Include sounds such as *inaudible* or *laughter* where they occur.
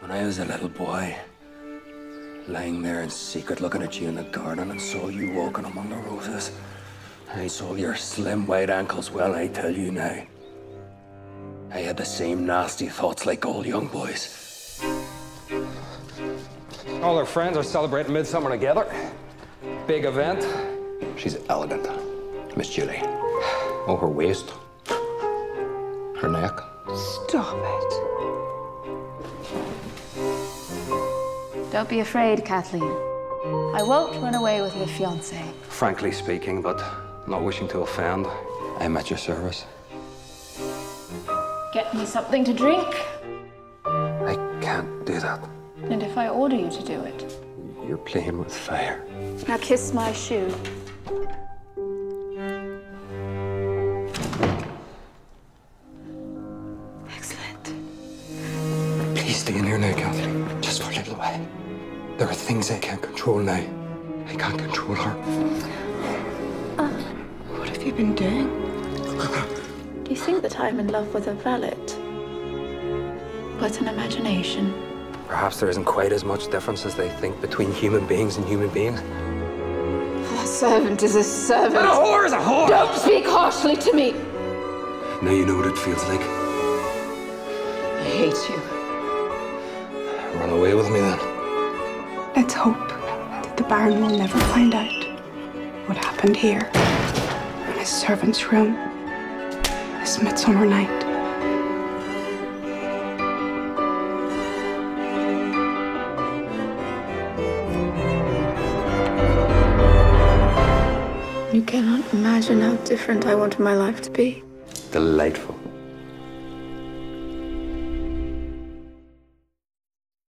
When I was a little boy, lying there in secret looking at you in the garden and saw you walking among the roses, I saw your slim white ankles well, I tell you now. I had the same nasty thoughts like all young boys. All her friends are celebrating midsummer together. Big event. She's elegant, Miss Julie. Oh, her waist. Her neck. Stop it. Don't be afraid, Kathleen. I won't run away with your fiance. Frankly speaking, but not wishing to offend, I'm at your service. Get me something to drink. I can't do that. And if I order you to do it? You're playing with fire. Now kiss my shoe. Please stay in here now, Kathleen. Just for a little while. There are things I can't control now. I can't control her. Ah, what have you been doing? *laughs* Do you think that I'm in love with a valet? What an imagination. Perhaps there isn't quite as much difference as they think between human beings and human beings. A servant is a servant. But a whore is a whore! Don't speak harshly to me. Now you know what it feels like. I hate you. Run away with me then. Let's hope that the Baron will never find out what happened here in his servant's room this midsummer night. You cannot imagine how different I wanted my life to be. Delightful.